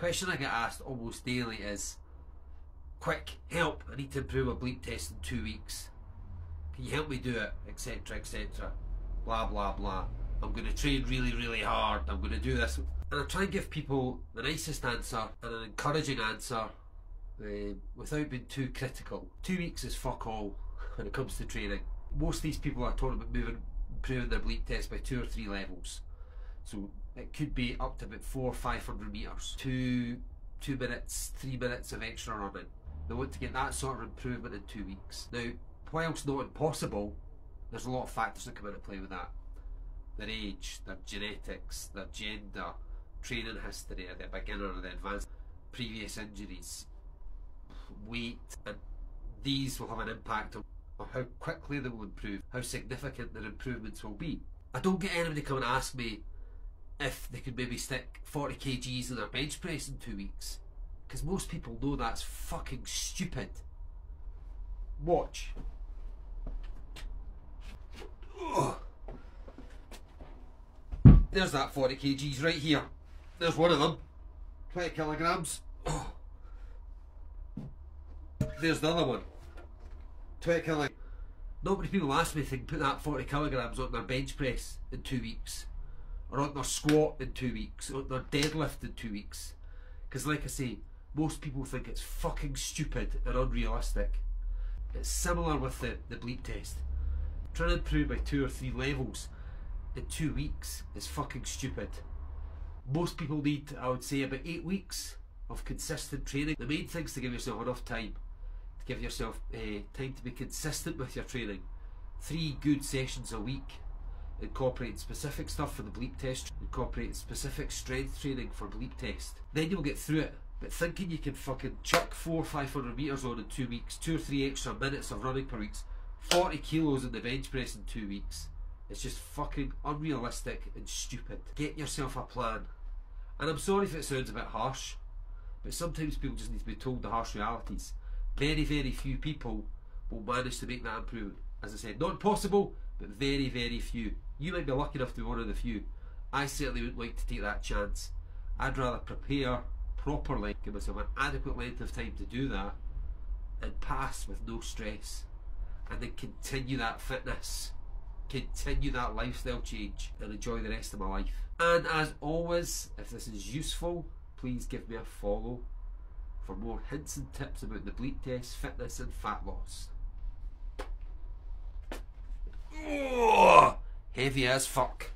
Question I get asked almost daily is, quick, help, I need to improve a bleep test in two weeks. Can you help me do it? Etc. etc. Blah blah blah. I'm going to train really, really hard. I'm going to do this. And I try and give people the nicest answer and an encouraging answer uh, without being too critical. Two weeks is fuck all when it comes to training. Most of these people are talking about moving, improving their bleep test by two or three levels. So it could be up to about four, or five hundred meters, two, two minutes, three minutes of extra running. They want to get that sort of improvement in two weeks. Now, whilst not impossible, there's a lot of factors that come into play with that. Their age, their genetics, their gender, training history, are they beginner or the advanced, previous injuries, weight, and these will have an impact on how quickly they will improve, how significant their improvements will be. I don't get anybody come and ask me if they could maybe stick 40 kgs in their bench press in two weeks. Because most people know that's fucking stupid. Watch. Ugh. There's that 40 kgs right here. There's one of them. 20 kilograms. Oh. There's the other one. 20 kilograms. Not many people ask me if they can put that 40 kilograms on their bench press in two weeks. Or on their squat in two weeks. Or their deadlift in two weeks. Because like I say, most people think it's fucking stupid and unrealistic. It's similar with the, the bleep test. Trying to improve by two or three levels in two weeks is fucking stupid. Most people need, I would say, about eight weeks of consistent training. The main thing is to give yourself enough time, to give yourself uh, time to be consistent with your training. Three good sessions a week, incorporating specific stuff for the bleep test, incorporating specific strength training for bleep test. Then you'll get through it. But thinking you can fucking chuck four, five hundred meters on in two weeks, two or three extra minutes of running per week, forty kilos in the bench press in two weeks, it's just fucking unrealistic and stupid. Get yourself a plan. And I'm sorry if it sounds a bit harsh, but sometimes people just need to be told the harsh realities. Very, very few people will manage to make that improvement. As I said, not possible, but very, very few. You might be lucky enough to be one of the few. I certainly wouldn't like to take that chance. I'd rather prepare properly, give myself an adequate length of time to do that, and pass with no stress, and then continue that fitness, continue that lifestyle change, and enjoy the rest of my life. And as always, if this is useful, please give me a follow for more hints and tips about the bleep test, fitness, and fat loss. Ugh, heavy as fuck.